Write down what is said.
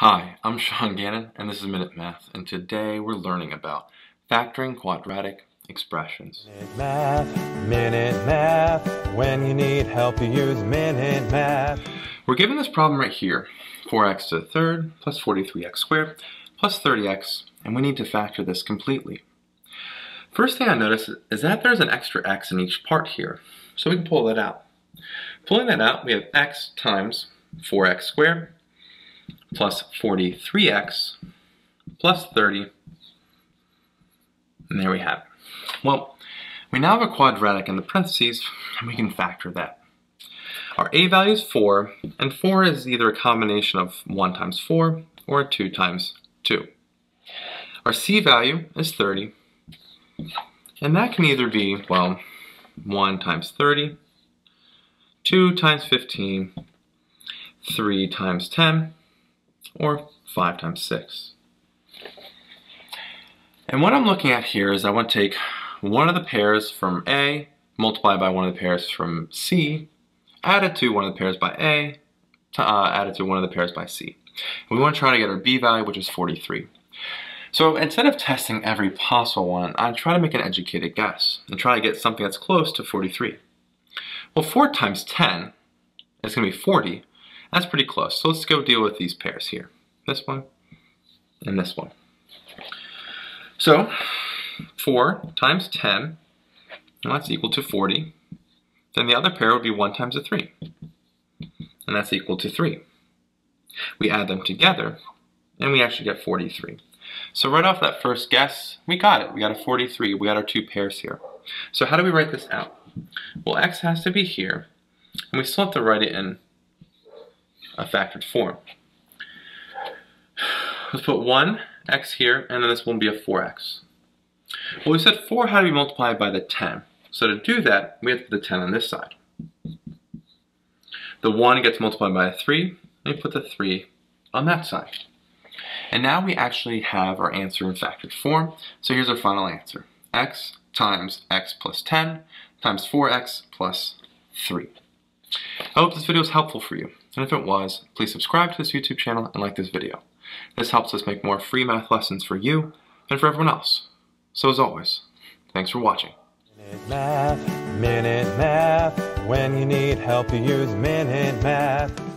Hi, I'm Sean Gannon, and this is Minute Math, and today we're learning about factoring quadratic expressions. Minute Math, Minute Math, when you need help you use Minute Math. We're given this problem right here, 4x to the third plus 43x squared plus 30x, and we need to factor this completely. First thing I notice is that there's an extra x in each part here, so we can pull that out. Pulling that out, we have x times 4x squared plus 43x plus 30. And there we have it. Well, we now have a quadratic in the parentheses, and we can factor that. Our a value is 4, and 4 is either a combination of 1 times 4 or 2 times 2. Our c value is 30, and that can either be, well, 1 times 30, 2 times 15, 3 times 10, or 5 times 6. And what I'm looking at here is I want to take one of the pairs from A, multiply by one of the pairs from C, add it to one of the pairs by A, to, uh, added to one of the pairs by C. We want to try to get our B value, which is 43. So instead of testing every possible one, I try to make an educated guess and try to get something that's close to 43. Well, 4 times 10 is going to be 40. That's pretty close. So let's go deal with these pairs here. This one and this one. So 4 times 10, well, that's equal to 40. Then the other pair would be 1 times a 3. And that's equal to 3. We add them together, and we actually get 43. So right off that first guess, we got it. We got a 43. We got our two pairs here. So how do we write this out? Well, x has to be here, and we still have to write it in a factored form. Let's put 1 x here, and then this will be a 4x. Well, we said 4 had to be multiplied by the 10. So to do that, we have to put the 10 on this side. The 1 gets multiplied by a 3, and we put the 3 on that side. And now we actually have our answer in factored form. So here's our final answer. x times x plus 10 times 4x plus 3. I hope this video was helpful for you. And if it was, please subscribe to this YouTube channel and like this video. This helps us make more free math lessons for you and for everyone else. So as always, thanks for watching. Minute Math, Minute Math, when you need help you use Minute Math.